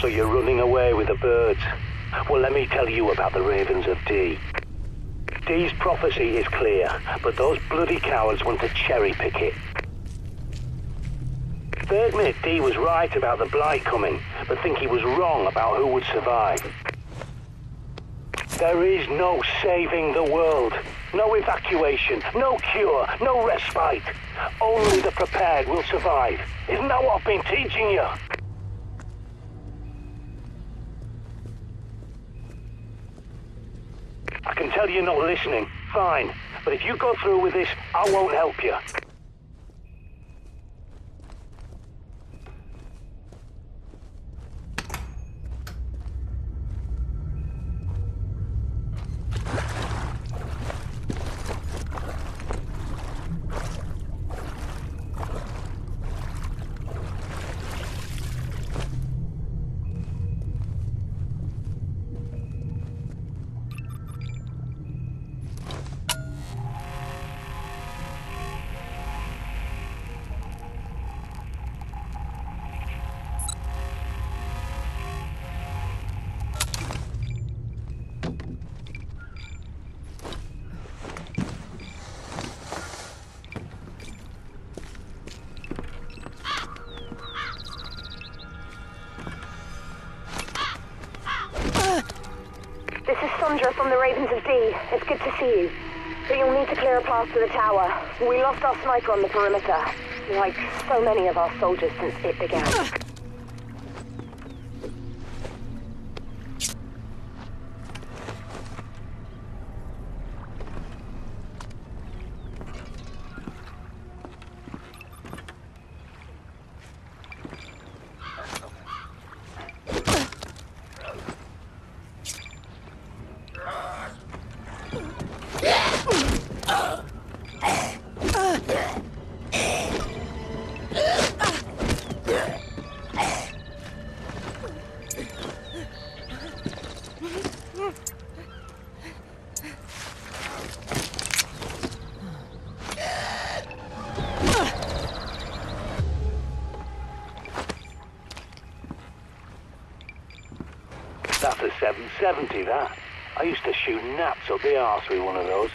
So you're running away with the birds. Well, let me tell you about the Ravens of Dee. Dee's prophecy is clear, but those bloody cowards want to cherry pick it. They admit Dee was right about the Blight coming, but think he was wrong about who would survive. There is no saving the world. No evacuation, no cure, no respite. Only the prepared will survive. Isn't that what I've been teaching you? I can tell you're not listening. Fine. But if you go through with this, I won't help you. This is Sandra from the Ravens of Dee. It's good to see you. But you'll need to clear a path to the tower. We lost our sniper on the perimeter. Like so many of our soldiers since it began. 70, that. I used to shoot gnats up the arse with one of those.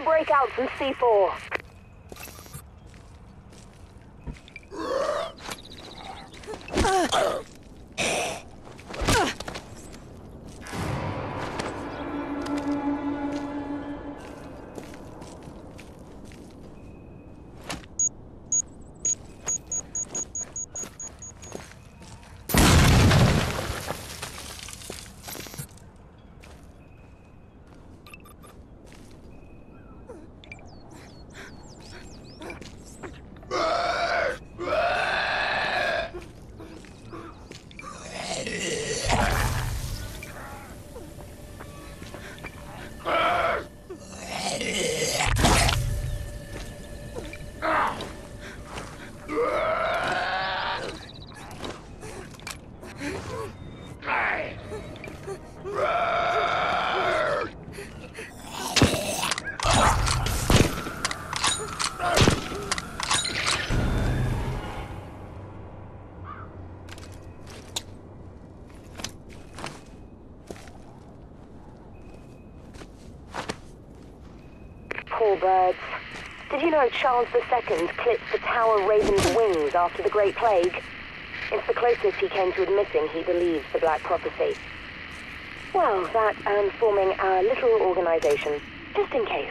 To break out some C4. Poor birds. Did you know Charles II clipped the Tower Raven's wings after the Great Plague? It's the closest he came to admitting he believes the Black Prophecy. Well, that and forming our little organization, just in case.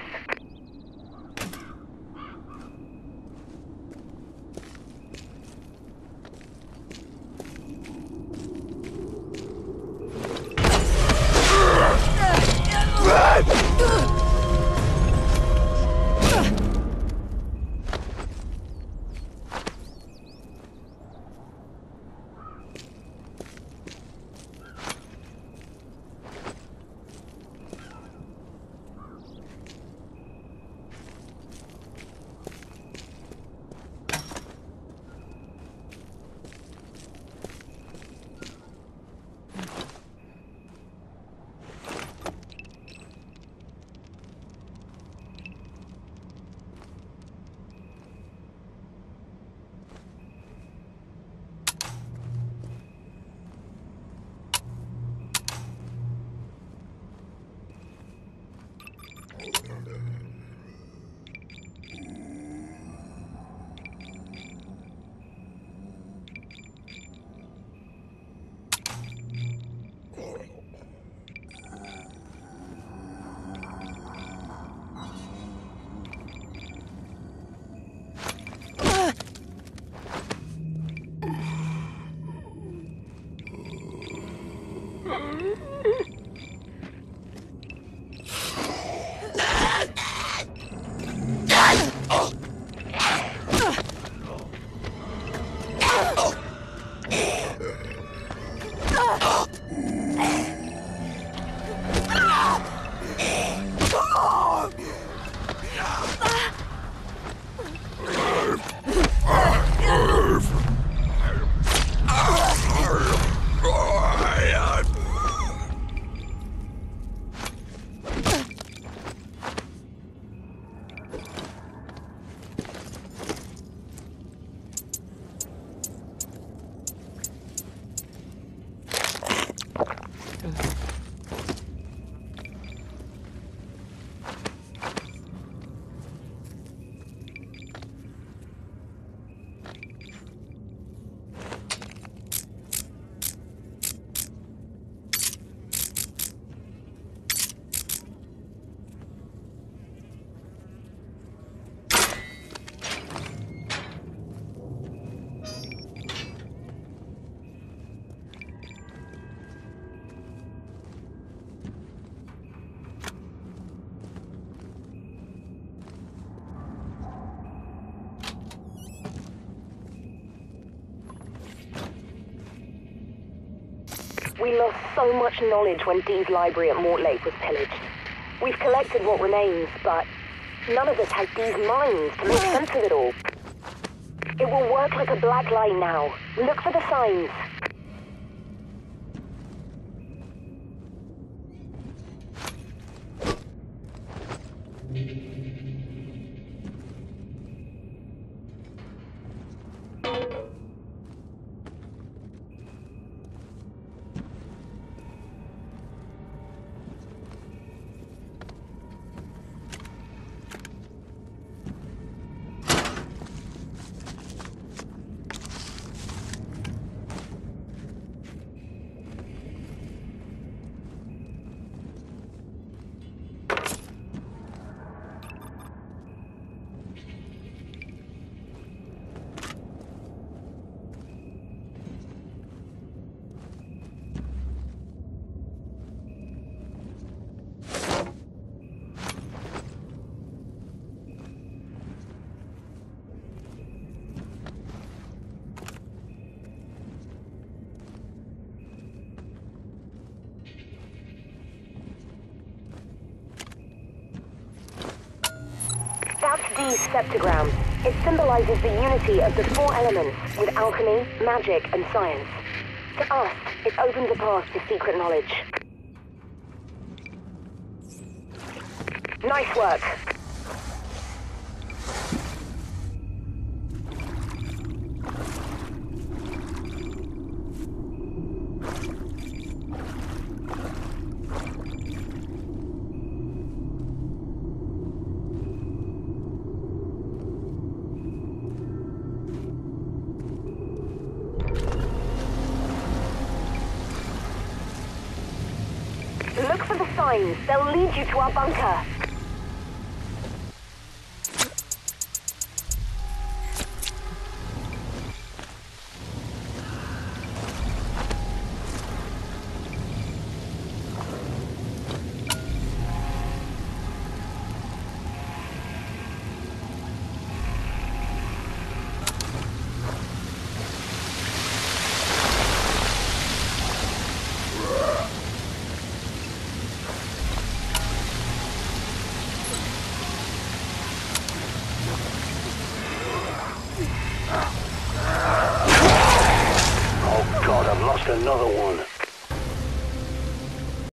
We lost so much knowledge when Dee's library at Mortlake was pillaged. We've collected what remains, but none of us has Dee's minds to make sense of it all. It will work like a black light now. Look for the signs. Dee's septogram. It symbolizes the unity of the four elements with alchemy, magic, and science. To us, it opens a path to secret knowledge. Nice work. Look for the signs. They'll lead you to our bunker.